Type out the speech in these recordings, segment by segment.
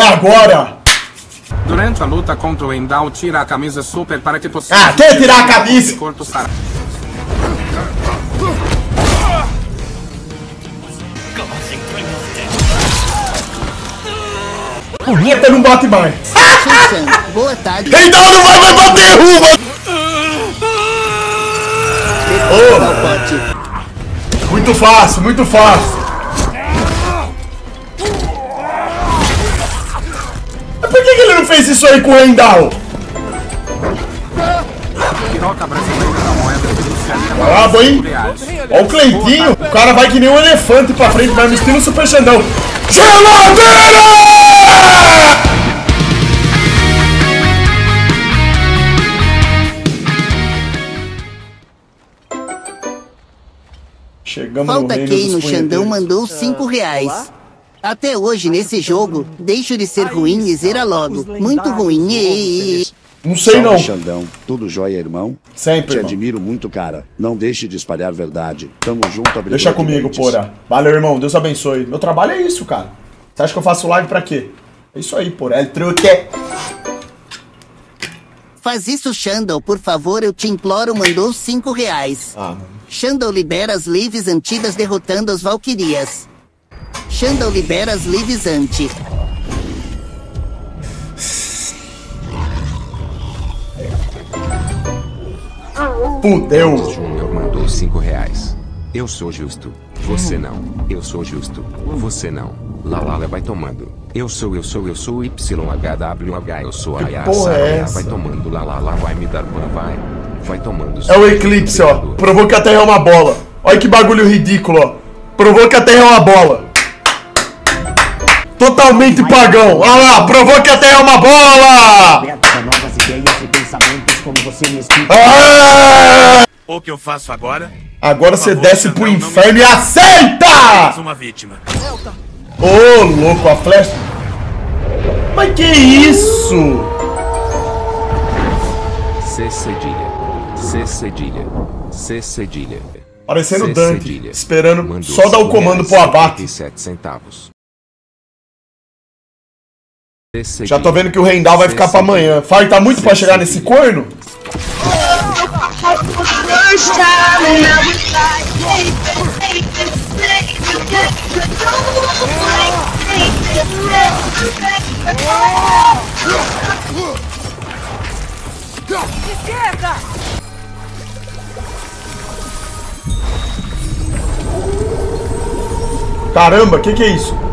É agora! Durante a luta contra o Endal, tira a camisa super para que possa... Ah, quer tirar a camisa? Corpo sarado. Punheta não bate mais. Boa tarde. Reinaldo vai, vai bater uma! Ao pote. Muito fácil, muito fácil. Que, que ele não fez isso aí com o Rendal? Brabo, hein? Ó o Cleitinho, o cara vai que nem um elefante pra frente, vai no estilo Super Xandão. Geladeira! Chegamos no Falta reino quem no Xandão mandou 5 reais. Até hoje, nesse jogo, deixo de ser ruim e zera logo. Muito ruim. E... Não sei não. Xandão. Tudo jóia, irmão? Sempre, Te irmão. admiro muito, cara. Não deixe de espalhar verdade. Tamo junto, Deixa de comigo, mentes. porra. Valeu, irmão. Deus abençoe. Meu trabalho é isso, cara. Você acha que eu faço live pra quê? É isso aí, porra. É truque. Faz isso, Xandão, por favor, eu te imploro, mandou 5 reais. Ah, mano. Xandão libera as lives antigas derrotando as Valquirias. Xandão libera as lives anti. Fudeu. Júnior mandou 5 reais. Eu sou justo. Você não. Eu sou justo. Você não. Lalala vai tomando. Eu sou, eu sou, eu sou YHWH. Eu sou a porra é? Vai tomando. Lalala vai me dar ban, vai. Vai tomando. É o eclipse, ó. Provou que a Terra é uma bola. Olha que bagulho ridículo, ó. Provou que a Terra é uma bola. Totalmente pagão. Olha lá, provou que a Terra é uma bola. Ah! O que eu faço agora? Agora você desce pro inferno e aceita! Uma vítima. Ô, louco, a flecha. Mas que isso? C cedilha. C cedilha. C cedilha. Parecendo Dante, esperando só dar o comando pro e abate. 77 centavos. C Já tô vendo que o Rendal vai ficar pra amanhã. Falta muito pra chegar nesse corno? Caramba, que que é isso?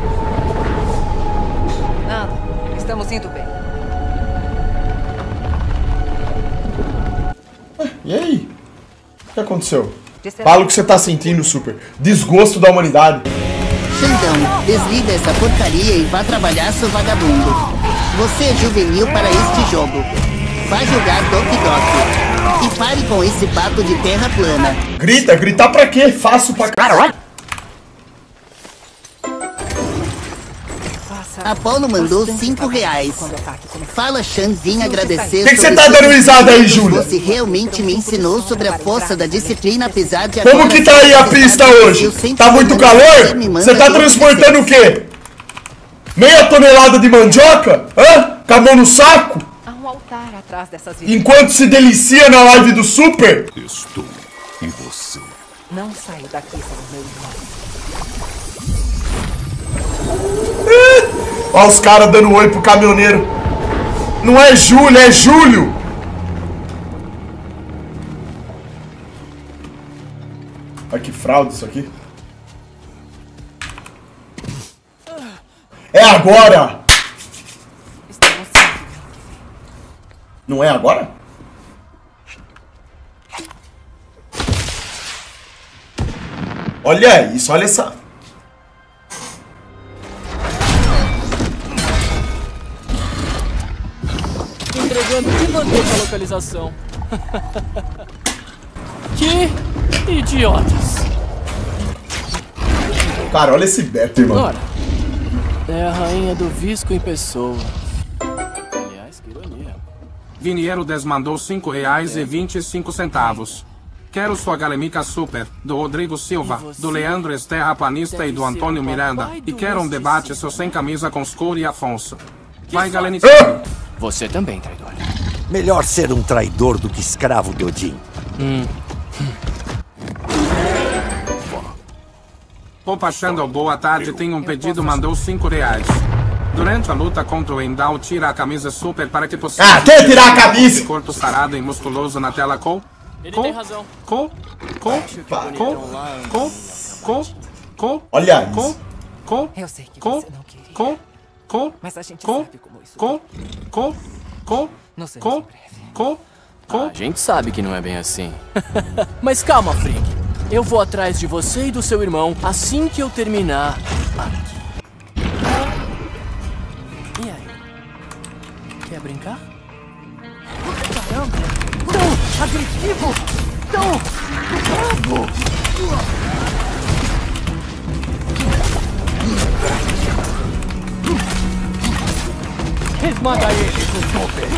Estamos indo bem. E aí? O que aconteceu? Fala o que você tá sentindo, Super. Desgosto da humanidade. Xandão, desliga essa porcaria e vá trabalhar, seu vagabundo. Você é juvenil para este jogo. Vá jogar Doc Doc. E pare com esse papo de terra plana. Grita, gritar pra quê? Fácil pra caralho. Apolo mandou 5 reais. Fala, Xan, vim agradecer. Que que você tá dando risada aí. Júlia? Você realmente me ensinou sobre a força da disciplina, apesar de Como que tá aí a pista hoje? Tá muito calor? você tá transportando o quê? Meia tonelada de mandioca? Hã? Com a mão no saco? Enquanto se delicia na live do Super? Estou em você. Não saio daqui o meu irmão. Ó os caras dando oi pro caminhoneiro. Não é Júlio, é Júlio. Olha que fraude isso aqui. É agora! Não é agora? Olha isso, olha essa. Entregando de bandeja a localização. que idiotas. Cara, olha esse Beto, irmão. Ora, é a rainha do Visco em pessoa. Aliás, que ironia. Viniero desmandou 5 reais e 25 centavos. Quero sua galemica super, do Rodrigo Silva, do Leandro Esterra Planista e do Antônio Miranda. E quero um debate seu sem camisa com Scuro e Afonso. Vai, galenica. Você também, traidor. Melhor ser um traidor do que escravo de Odin. Opa Xandão, boa tarde. Tem um pedido, mandou 5 reais. Durante a luta contra o Endal, tira a camisa super para que possa. Ah, quer tirar a camisa? Corpo sarado e musculoso na tela com. Ele Com, tem razão. com, com, com, com, com, com. Olha isso. Com, com, Eu sei que com, você não queria. com, com, Mas a gente com, sabe como isso com, com, com, com, com, com. A gente sabe que não é bem assim. Mas calma, Freak. Eu vou atrás de você e do seu irmão assim que eu terminar aqui. E aí? Quer brincar? Caramba! Tão agressivo! Tão bravo! Esmaga ele, seu super!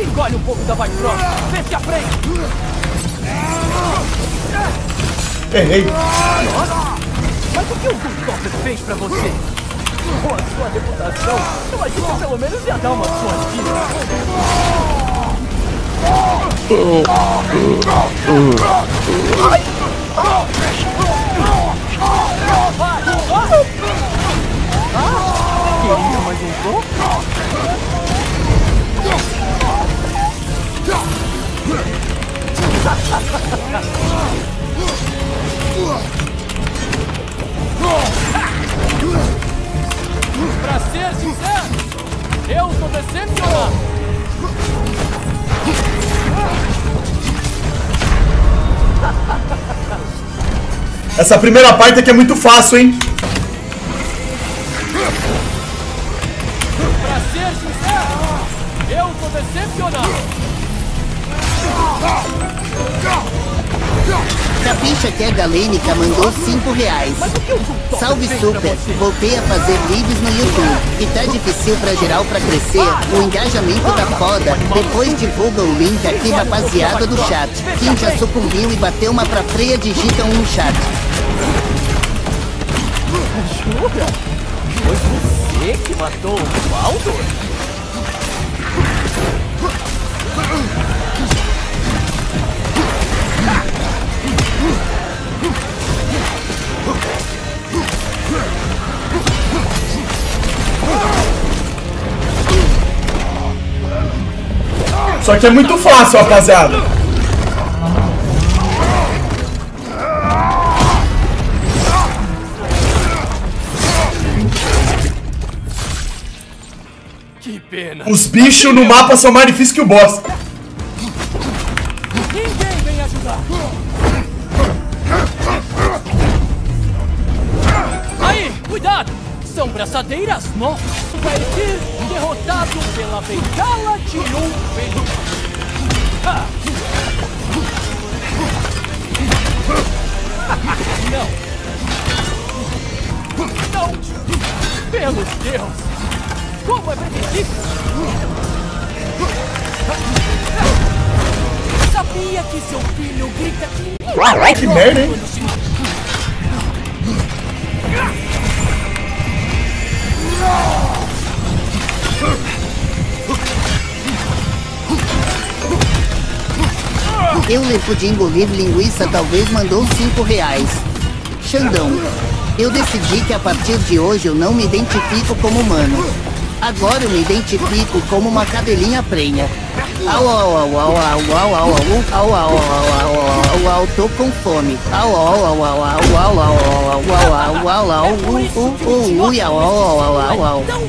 Engole um pouco da Pro! Vê se aprende! Errei. Mas o que o Guntopper fez pra você? Com a sua reputação, eu achei que pelo menos ia dar uma surgida. Queria mais um pouco? Pra ser sincero, eu tô decepcionado. Essa primeira parte aqui é muito fácil, hein? Pra ser sincero, eu tô decepcionado. Capricha que a Galênica mandou 5 reais. Salve Super, voltei a fazer vídeos no YouTube e tá difícil pra geral pra crescer. O engajamento tá foda. Depois divulga o link aqui, rapaziada do chat. Quem já sucumbiu e bateu uma pra freia, digita um no chat. Foi você que matou o Baldur? Só que é muito fácil, rapaziada. Os bichos no mapa são mais difíceis que o boss. Ninguém vem ajudar. Aí, cuidado! São braçadeiras novas. Vai ser derrotado pela bengala de um feliz. Ah. Não! Não! Pelos Deus! Como é previsível? Sabia que seu filho grita que... Uau, que merda, hein? Eu levo de engolir linguiça talvez mandou 5 reais. Xandão, eu decidi que a partir de hoje eu não me identifico como humano. Agora eu me identifico como uma cadelinha prenha. Au au au au au au au au au au au au au tô com fome. Au au au au au au au au au au au au u u u u au au au au au Tão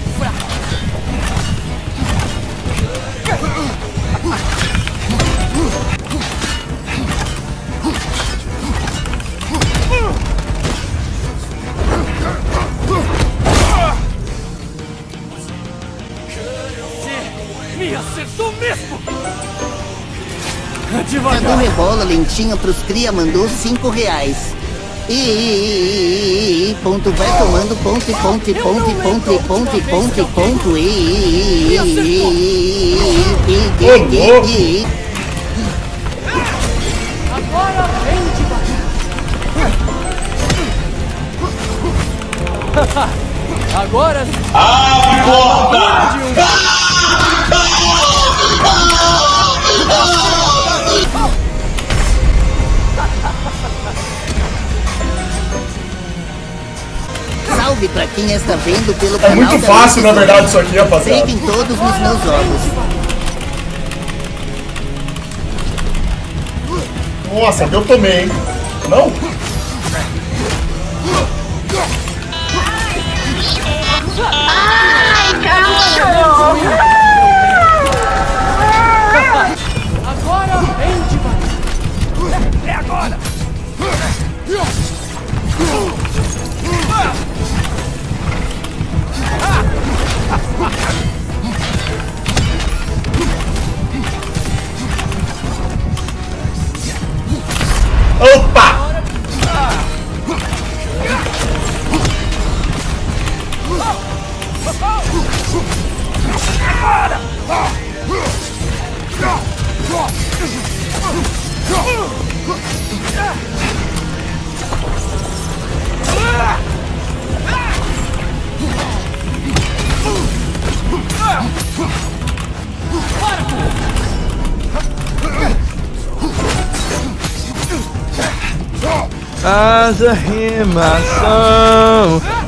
Tu mesmo! Devagar. Cadu Rebola Lentinha pros cria mandou 5 reais. I, ponto vai tomando ponto, ponto, ponto, ponto, ponto, ponto, ponto, I, I, I, I, I, I, I, Agora vem devagar. Agora... Ah, corta! Ah! Salve pra quem está vendo pelo É canal muito da fácil, na verdade, isso aqui, rapaziada. Seguem todos nos meus olhos. Nossa, eu tomei, hein? Não? Agora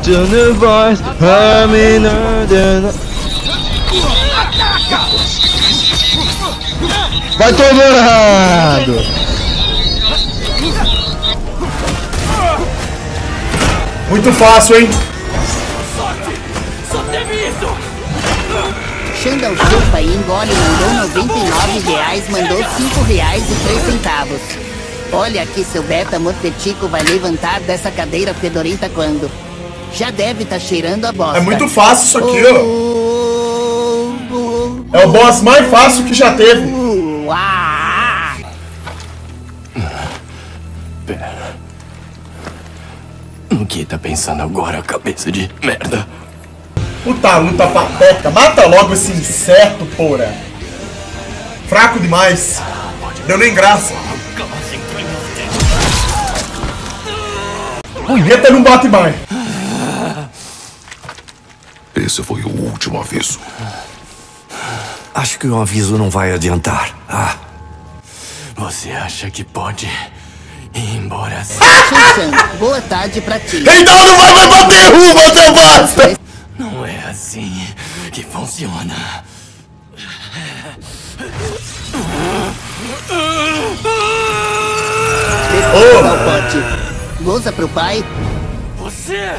to the voice humming under Vai tomando! Muito fácil, hein? Só teve isso. Xandão Chupa e Engole mandou 99 reais, mandou 5 reais e 3 centavos. Olha aqui, seu beta morfetico vai levantar dessa cadeira fedorenta quando? Já deve tá cheirando a bosta. É muito fácil isso aqui, ó. É o boss mais fácil que já teve. Uá! Pera. O que tá pensando agora, cabeça de merda? Puta luta patética. Mata logo esse inseto, porra. Fraco demais. Deu nem graça. Punheta não bate mais. Esse foi o último aviso. Acho que o aviso não vai adiantar. Ah, Você acha que pode ir embora assim? Boa tarde pra ti. Então não vai mais bater uma, seu bosta! Não é assim que funciona. Desculpa, pote. Goza pro pai. Você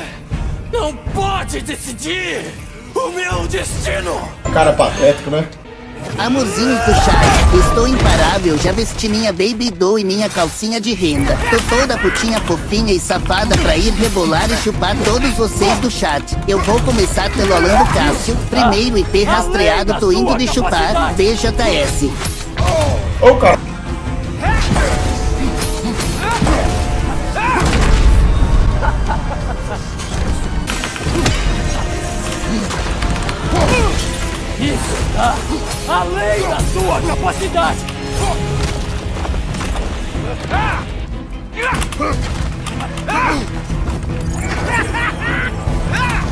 não pode decidir o meu destino. Cara patético, né? Amorzinhos do chat, estou imparável, já vesti minha baby doll e minha calcinha de renda. Tô toda putinha fofinha e safada pra ir rebolar e chupar todos vocês do chat. Eu vou começar pelo Orlando Cássio, primeiro IP rastreado, tô indo de chupar, BJS. Ô, cara. Está além da sua capacidade.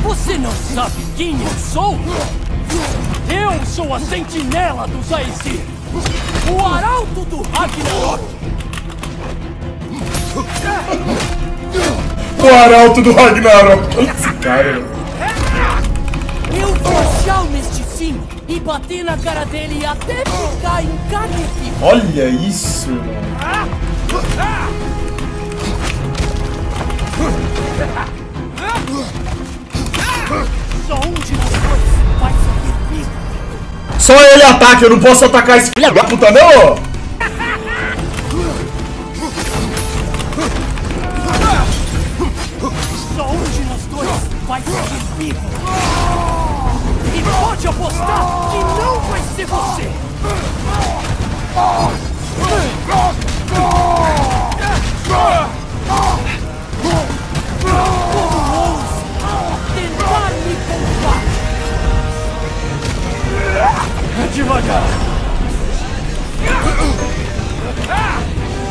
Você não sabe quem eu sou? Eu sou a sentinela dos Aesir, o arauto do Ragnarok. O arauto do Ragnarok. Esse cara. Eu vou achar o Mesticinho e bater na cara dele até ficar em carne viva. Olha isso. Só um de nós dois vai sair vivo. Só ele ataca, eu não posso atacar esse filho da puta, não! Só um de nós dois vai sair apostar que não vai ser você! Como tentar me poupar? Devagar!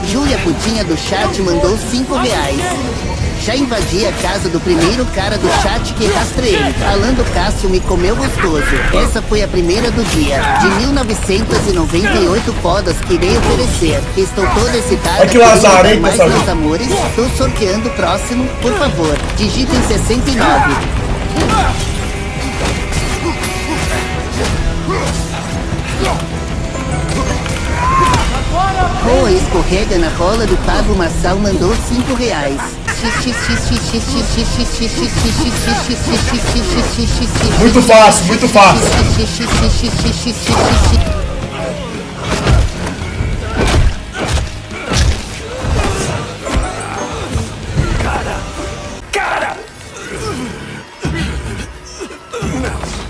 Júlia Putinha do chat mandou 5 reais. Já invadi a casa do primeiro cara do chat que rastreei. Alan do Cássio me comeu gostoso. Essa foi a primeira do dia. De 1998 fodas que irei oferecer. Estou toda excitada. Olha que dar essa mais meus amores. Estou sorteando o próximo. Por favor, digitem 69. Boa escorrega na rola do Pablo Massal mandou 5 reais. Muito fácil, muito fácil.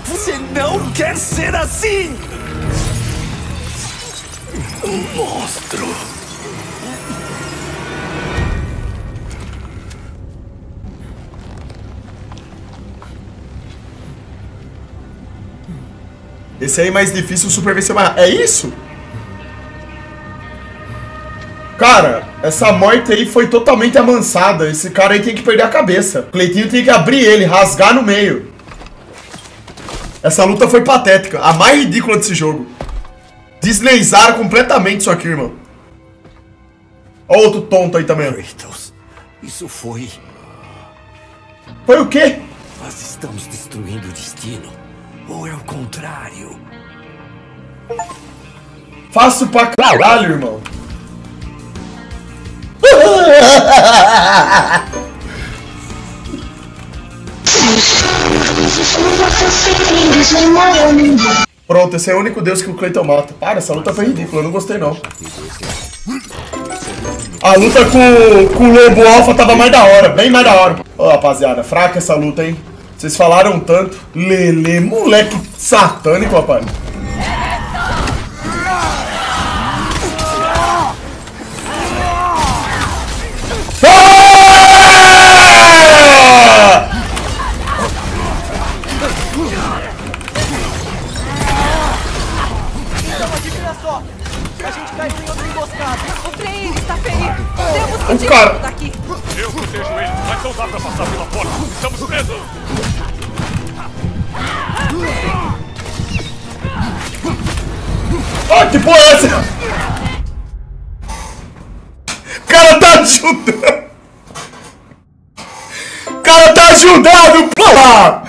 Você não quer ser assim! Um monstro. É mais difícil, o Super mais. É isso? Cara, essa morte aí foi totalmente amansada. Esse cara aí tem que perder a cabeça. Cleitinho tem que abrir ele, rasgar no meio. Essa luta foi patética. A mais ridícula desse jogo. Desleizaram completamente isso aqui, irmão. Ó outro tonto aí também. Kratos, isso foi. Foi o quê? Nós estamos destruindo o destino. Ou é o contrário? Fácil pra caralho, irmão. Pronto, esse é o único deus que o Cleiton mata. Para, essa luta foi ridícula, eu não gostei não. A luta com, com o Lobo Alpha tava mais da hora, bem mais da hora. Ô, rapaziada, fraca essa luta, hein? Vocês falaram tanto. Lele, moleque satânico, rapaz. Ah! Então, adivina só. A gente caiu em outra emboscada. O Freire está ferido. Temos que O cara- protejo ele, mas não dá pra passar pela porta. Estamos presos. Ah, que porra é essa? O cara tá ajudando. O cara tá ajudando, porra!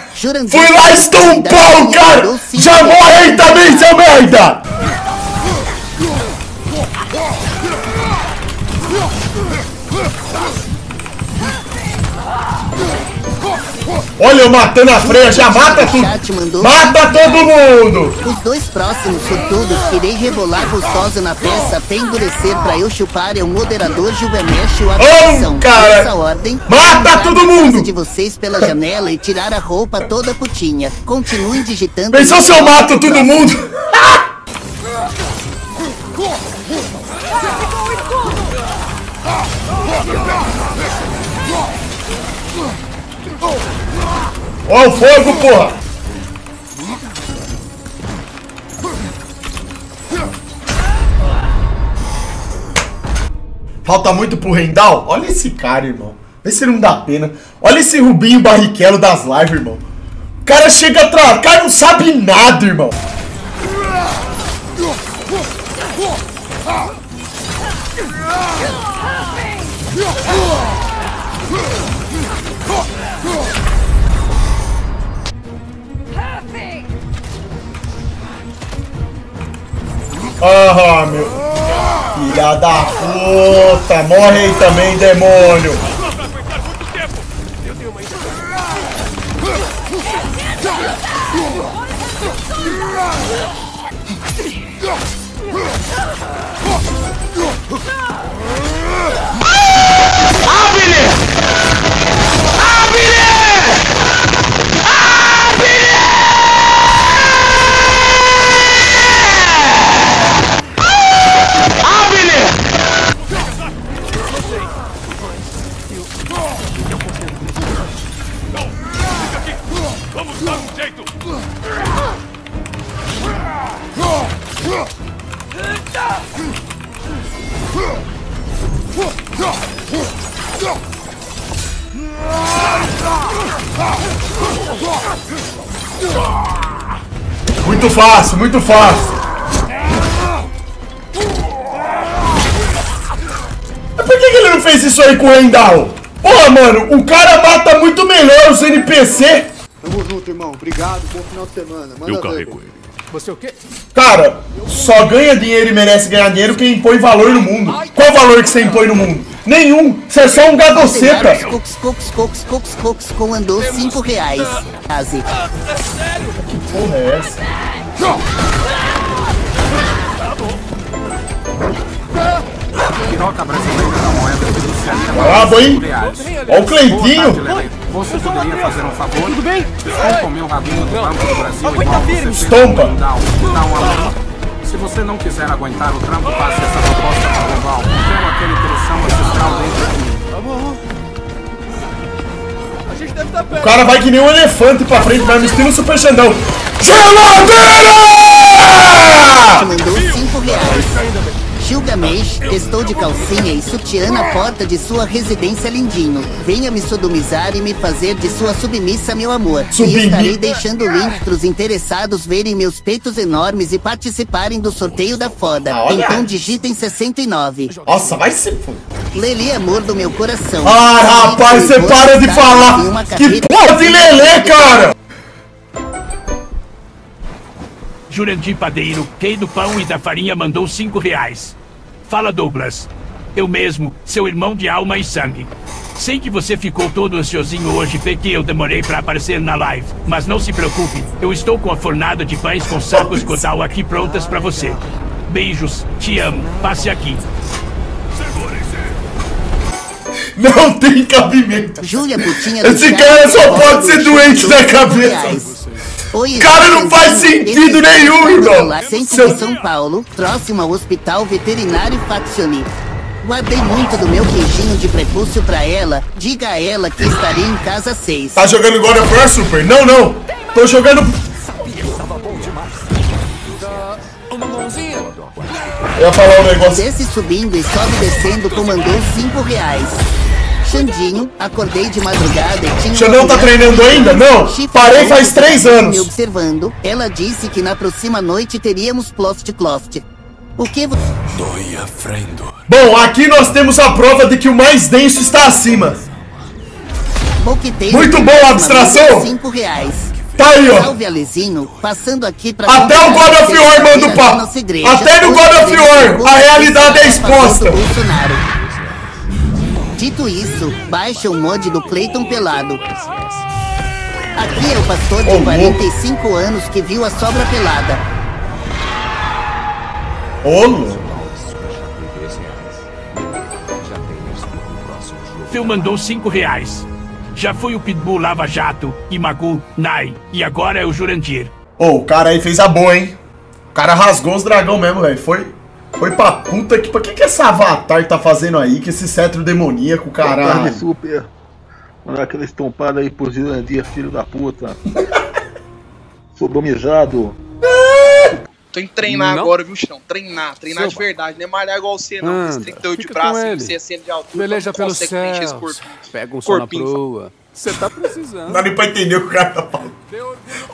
Fui lá estompar o cara! Já morre aí também, seu merda! Olha eu matando a freia, já mata tudo! Mata todo mundo! Os dois próximos sortudos que irei rebolar gostoso na peça até endurecer pra eu chupar é o moderador Gilgamesh ou a Oh, cara! Nessa ordem, Mata todo mundo! de vocês pela janela e tirar a roupa toda putinha. Continuem digitando... Pensou se eu mato todo mundo? Ó o fogo, porra! Falta muito pro Rendal? Olha esse cara, irmão. Vê se não dá pena. Olha esse Rubinho Barrichello das lives, irmão. O cara chega atrás, o cara não sabe nada, irmão. Ah, meu. Filha da puta. Morre aí também, demônio. Vamos Muito fácil, muito fácil. Mas por que, que ele não fez isso aí com o Rendal? Porra, mano, o cara mata muito melhor os NPC. Tamo junto, irmão. Obrigado. Bom final de semana. Manda Eu carrego ele. Você o quê? Cara, só ganha dinheiro e merece ganhar dinheiro quem impõe valor no mundo. Qual valor que você impõe no mundo? Nenhum. Você é só um gadoceta. Cooks, cooks, cooks, cooks, cooks, comandou 5 reais. Quase. Porra, é essa? Piroca brasileira da moeda Brabo, hein? reais. Ó o Cleitinho. Você poderia fazer um favor? Tudo bem? Estompa o meu rabinho do Banco do Brasil igual você Estompa. o um. Se você não quiser aguentar o trampo, passe essa proposta para o Val. Quero aquele coração ancestral dentro de mim. Tá bom. A gente deve estar O perto. cara vai que nem um elefante pra frente, vai no estilo Super Xandão. Geladeira! Mandou 5 reais. Gilgamesh, estou de calcinha e sutiã na porta de sua residência lindinho. Venha me sodomizar e me fazer de sua submissa, meu amor. Submi- E estarei deixando o link pros interessados verem meus peitos enormes e participarem do sorteio da foda. Ah. Então digitem 69. Nossa, vai se f... Leli, amor do meu coração. Ai, rapaz, você para de falar. Que porra de lelê, cara. Jurandir Padeiro, rei do pão e da farinha, mandou cinco reais. Fala, Douglas. Eu mesmo, seu irmão de alma e sangue. Sei que você ficou todo ansiosinho hoje porque eu demorei pra aparecer na live. Mas não se preocupe, eu estou com a fornada de pães com sacos Godal aqui prontas pra você. Beijos, te amo, passe aqui. Não tem cabimento. Júlia Putinha Esse cara só pode ser doente da cabeça. Oi, Cara, não faz sentido nenhum, irmão. Centro Seu- de São Paulo, próximo ao Hospital Veterinário Faccioni. Guardei muito do meu queijinho de prepúcio pra ela. Diga a ela que estarei em casa 6. Tá jogando God of War Super? Não, não. Tô jogando. Eu ia falar um negócio. Desce subindo e sobe descendo comandou 5 reais. Xandinho, acordei de madrugada e tinha. Xandão tá treinando ainda? Não. Parei faz três anos. Me observando, ela disse que na próxima noite teríamos Plost Cloft. O que vo- Doi a frendo. Bom, aqui nós temos a prova de que o mais denso está acima. Boqueteiro Muito de boa a Máxima, abstração. 5 reais. Tá aí, ó. Salve Alezinho, passando aqui pra Até o God of War manda o papo. Até no God of War, a realidade é exposta. Bolsonaro. Dito isso, baixa o mod do Clayton Pelado. Aqui é o pastor de Ô, louco. 45 anos que viu a sobra pelada. Ô, louco. Phil mandou cinco reais. Já foi o Pitbull Lava Jato, Imagu, Nai e agora é o Jurandir. Ô, o cara aí fez a boa, hein? O cara rasgou os dragão mesmo, velho. Foi, foi pra puta que. Pra que, que esse avatar tá fazendo aí? Que esse cetro demoníaco, caralho. Super. Mandar aquela estompada aí pro Zilandia, filho da puta. Sodomizado. Tem que treinar Não? agora, viu, Chão? Treinar, treinar de Silva. verdade. Não é malhar igual você, não. Anda, Esse 38 de braço, com e ele. você acende de altura. Esse céus. corpinho. Pega um sol na Corpinho. proa. Você tá precisando. Não dá nem pra entender o que o cara tá falando.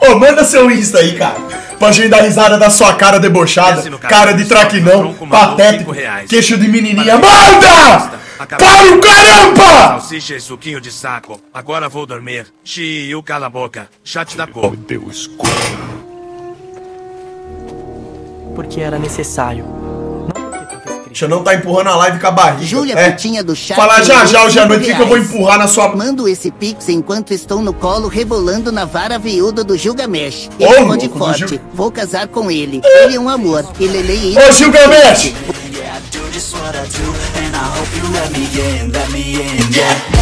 Ô, manda seu Insta aí, cara. Pra gente dar risada da sua cara debochada. Cara de traquinão, patético, queixo de menininha. Manda! Para o caramba! Salsicha e suquinho de saco. Agora vou dormir. Chiu, cala a boca. Chat da cor. Deus, Porque era necessário. Não tá empurrando a live com a barriga. Júlia é. Putinha do chat. Falar já já hoje à noite que eu vou empurrar na sua. Mando esse pix enquanto estou no colo rebolando na vara viúda do Gilgamesh. Ele oh, é de forte. Gil... Vou casar com ele. É. Ele é um amor. Ele é Ô, oh, Gilgamesh! Yeah.